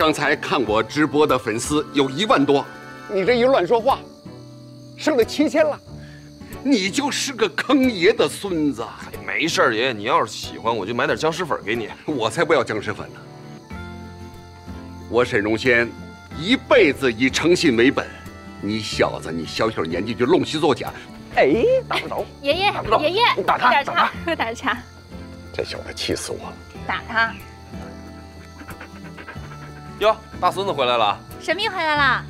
刚才看我直播的粉丝有一万多，你这一乱说话，剩了七千了，你就是个坑爷的孙子。没事儿，爷爷，你要是喜欢，我就买点僵尸粉给你。我才不要僵尸粉呢！我沈荣先一辈子以诚信为本，你小子，你小小年纪就弄虚作假，哎，打不着。爷爷，爷爷，打他，喝点打他，喝点茶，这小子气死我了！打他。哟，大孙子回来了。神秘回来了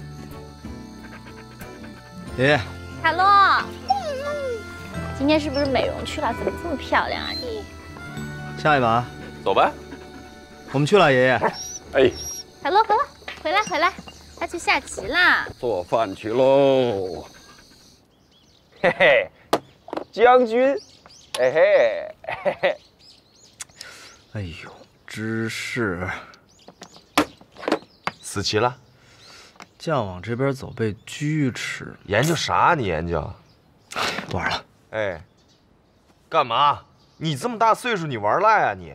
爷爷，，Hello。今天是不是美容去了？怎么这么漂亮啊你下一把，走呗。我们去了，爷爷。哎，？Hello，Hello，回来回来，他去下棋啦。做饭去喽！嘿嘿，将军，嘿嘿，嘿嘿，哎呦，知识，死棋了？将往这边走被车吃，研究啥？你研究？不玩了。哎，干嘛？你这么大岁数，你玩赖啊你？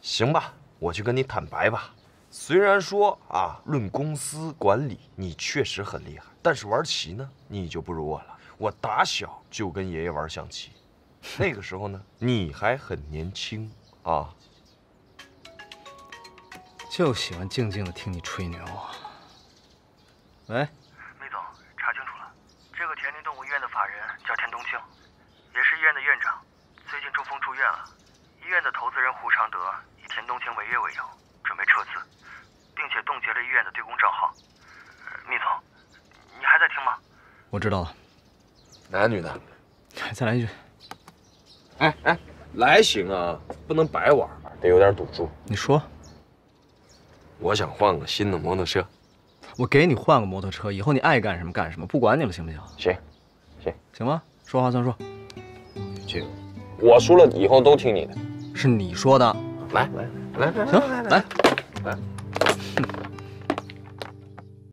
行吧，我去跟你坦白吧。虽然说啊，论公司管理，你确实很厉害，但是玩棋呢，你就不如我了。我打小就跟爷爷玩象棋，那个时候呢，你还很年轻啊。就喜欢静静的听你吹牛啊。喂，魏总，查清楚了，这个田林动物医院的法人叫田冬青，也是医院的院长，最近中风住院了。医院的投资人胡常德以田冬青违约为由，准备撤资，并且冻结了医院的对公账号。呃密总，你还在听吗？我知道了。男女的？再来一句。哎哎，来行啊，不能白玩，得有点赌注。你说，我想换个新的摩托车。我给你换个摩托车，以后你爱干什么干什么，不管你了，行不行？行，行，行吗？说话算数。行，我输了以后都听你的。是你说的。来来来来，行，来。来。